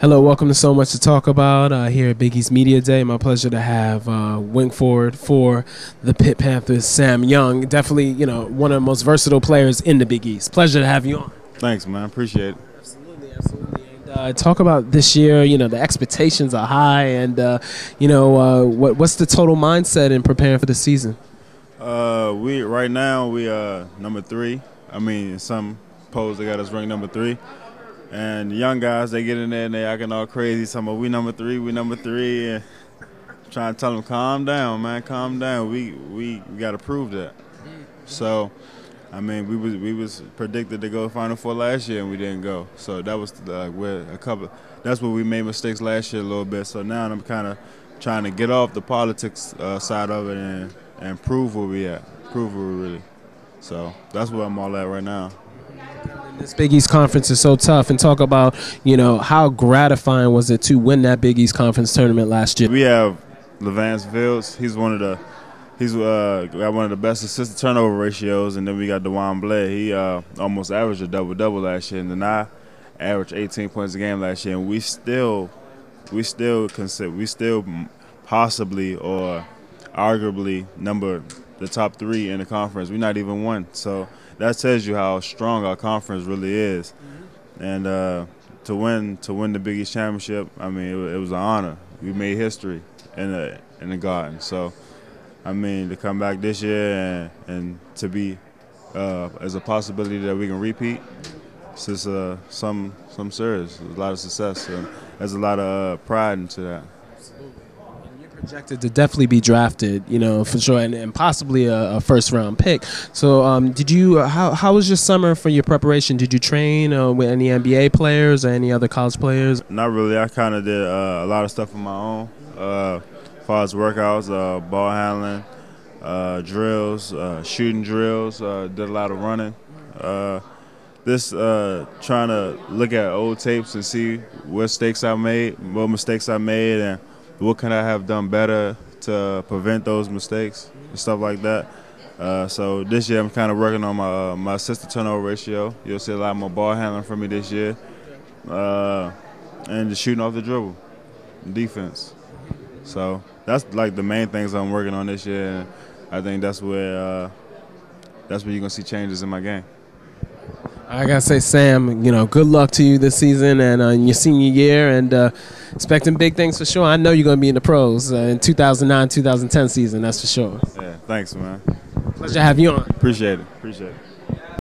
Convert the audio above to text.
Hello, welcome to So Much to Talk About uh, here at Big East Media Day. My pleasure to have uh, wing forward for the Pitt Panthers, Sam Young. Definitely, you know, one of the most versatile players in the Big East. Pleasure to have you on. Thanks, man. Appreciate it. Absolutely, absolutely. And, uh, talk about this year. You know, the expectations are high, and uh, you know, uh, what, what's the total mindset in preparing for the season? Uh, we right now we uh number three. I mean, some polls they got us ranked number three. And young guys, they get in there and they acting all crazy. Some of we number three, we number three, and trying to tell them, calm down, man, calm down. We we, we got to prove that. So, I mean, we was we was predicted to go Final Four last year and we didn't go. So that was like where a couple. That's where we made mistakes last year a little bit. So now I'm kind of trying to get off the politics uh, side of it and and prove where we at, prove where we really. So that's where I'm all at right now. This Big East conference is so tough, and talk about you know how gratifying was it to win that Big East conference tournament last year. We have Levance Fields. He's one of the he's uh, got one of the best assist turnover ratios, and then we got DeJuan Blair. He uh, almost averaged a double double last year, and then I averaged 18 points a game last year, and we still we still consider we still possibly or arguably number the top three in the conference. We're not even one, so that tells you how strong our conference really is. And uh, to win to win the Big East championship, I mean, it, it was an honor. We made history in the in the Garden. So, I mean, to come back this year and, and to be uh, as a possibility that we can repeat, it's just uh, some some serious. A lot of success. And there's a lot of uh, pride into that projected to definitely be drafted, you know, for sure, and, and possibly a, a, first round pick. So, um, did you? Uh, how how was your summer for your preparation? Did you train uh, with any NBA players or any other college players? Not really. I kind of did uh, a lot of stuff on my own, uh, as far as workouts, uh, ball handling, uh, drills, shooting drills. did a lot of running. this trying to look at old tapes and see what mistakes I made, what mistakes I made, and what can I have done better to prevent those mistakes and stuff like that. Uh, so this year I'm kind of working on my uh, my assist turnover ratio. You'll see a lot more ball handling from me this year, uh, and just shooting off the dribble, defense. So that's like the main things I'm working on this year. And I think that's where uh, that's where you're gonna see changes in my game. I gotta say, Sam, you know, good luck to you this season and uh, in your senior year, and uh, expecting big things for sure. I know you're gonna be in the pros uh, in 2009, 2010 season. That's for sure. Yeah, thanks, man. Pleasure to have you on. Appreciate it. Appreciate it.